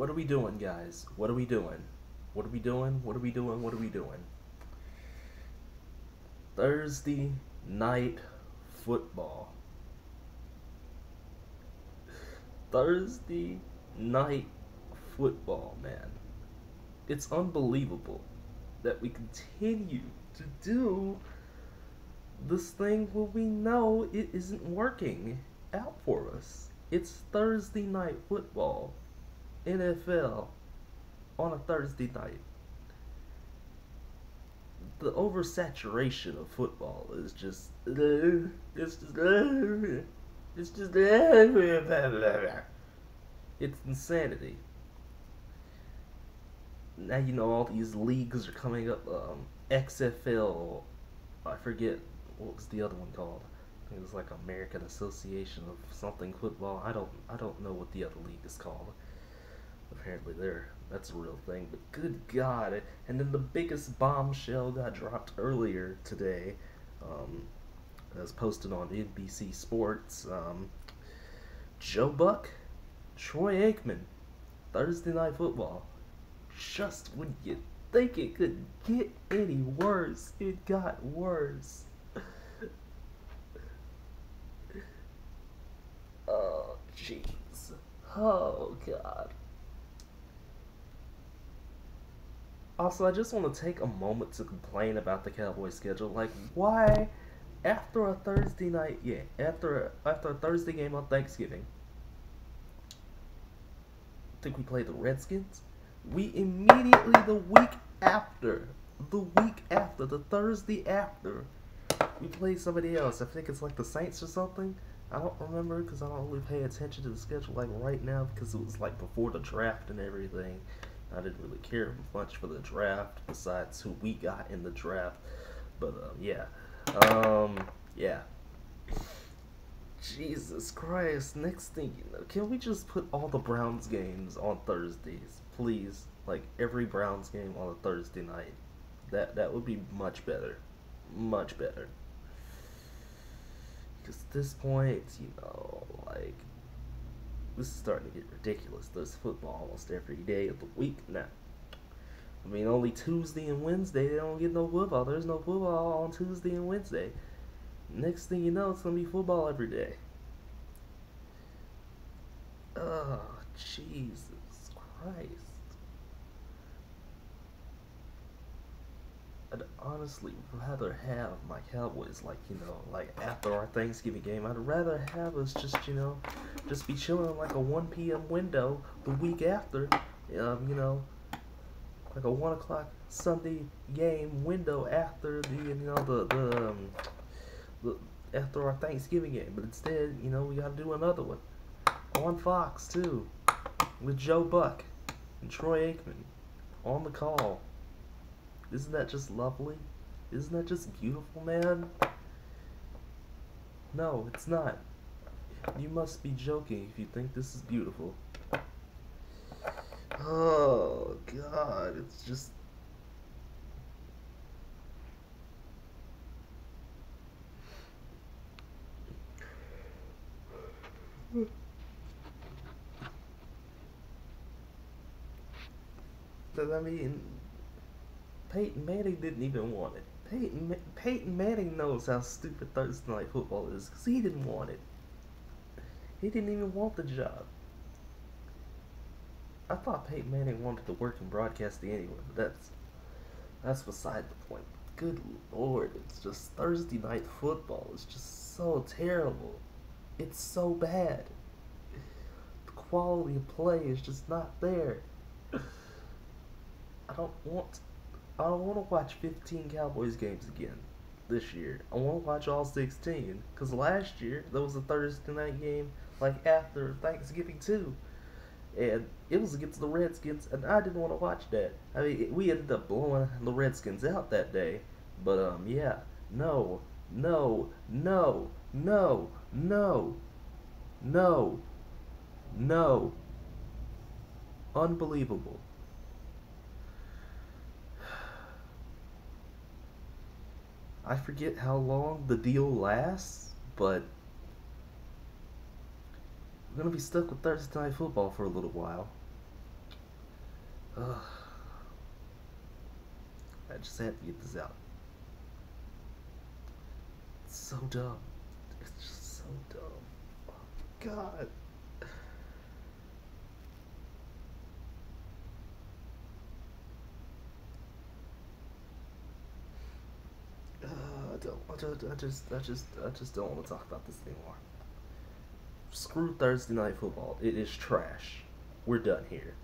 What are we doing, guys? What are we doing? What are we doing? What are we doing? What are we doing? Thursday night football. Thursday night football, man. It's unbelievable that we continue to do this thing where we know it isn't working out for us. It's Thursday night football, NFL, on a Thursday night. The oversaturation of football is just, uh, it's just, uh, it's just, uh, it's insanity. Now you know all these leagues are coming up. Um, XFL, I forget what was the other one called. It was like American Association of something football. I don't I don't know what the other league is called. Apparently there that's a real thing. But good God! And then the biggest bombshell got dropped earlier today. Um, as posted on NBC Sports. Um, Joe Buck, Troy Aikman, Thursday Night Football. Just when you think it could get any worse, it got worse. Oh, jeez. Oh, God. Also, I just want to take a moment to complain about the Cowboys schedule. Like, why, after a Thursday night, yeah, after a, after a Thursday game on Thanksgiving, I think we play the Redskins. We immediately the week after, the week after, the Thursday after, we play somebody else. I think it's like the Saints or something. I don't remember because I don't really pay attention to the schedule like right now because it was like before the draft and everything. I didn't really care much for the draft besides who we got in the draft. But um, yeah, um, yeah. Jesus Christ! Next thing you know, can we just put all the Browns games on Thursdays, please? Like every Browns game on a Thursday night. That that would be much better, much better. Because at this point, you know, like, this is starting to get ridiculous. There's football almost every day of the week now. I mean, only Tuesday and Wednesday, they don't get no football. There's no football on Tuesday and Wednesday. Next thing you know, it's to be football every day. Oh, Jesus Christ. I'd honestly rather have my Cowboys, like, you know, like after our Thanksgiving game, I'd rather have us just, you know, just be chilling like a 1 p.m. window the week after, um, you know, like a 1 o'clock Sunday game window after the, you know, the, the, um, the, after our Thanksgiving game. But instead, you know, we gotta do another one on Fox, too, with Joe Buck and Troy Aikman on the call. Isn't that just lovely? Isn't that just beautiful, man? No, it's not. You must be joking if you think this is beautiful. Oh, God, it's just... I mean, Peyton Manning didn't even want it. Peyton, Peyton Manning knows how stupid Thursday Night Football is because he didn't want it. He didn't even want the job. I thought Peyton Manning wanted to work in broadcasting anyway, but that's that's beside the point. Good lord, it's just Thursday Night Football is just so terrible. It's so bad. The quality of play is just not there. I don't want I don't want to watch 15 Cowboys games again this year. I want to watch all 16 because last year there was a Thursday night game like after Thanksgiving too, and it was against the Redskins, and I didn't want to watch that. I mean, we ended up blowing the Redskins out that day, but um, yeah, no, no, no, no, no, no, no, unbelievable. I forget how long the deal lasts, but we're gonna be stuck with Thursday night football for a little while. Ugh. I just had to get this out. It's so dumb. It's just so dumb. Oh, God. Uh, I don't. I just. I just. I just. I just don't want to talk about this anymore. Screw Thursday night football. It is trash. We're done here.